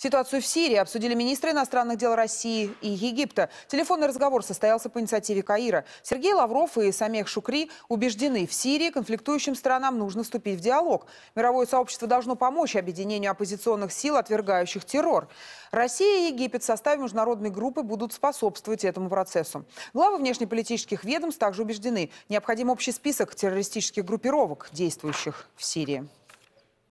Ситуацию в Сирии обсудили министры иностранных дел России и Египта. Телефонный разговор состоялся по инициативе Каира. Сергей Лавров и Самех Шукри убеждены, в Сирии конфликтующим сторонам нужно вступить в диалог. Мировое сообщество должно помочь объединению оппозиционных сил, отвергающих террор. Россия и Египет в составе международной группы будут способствовать этому процессу. Главы внешнеполитических ведомств также убеждены, необходим общий список террористических группировок, действующих в Сирии.